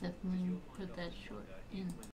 definitely put that short in.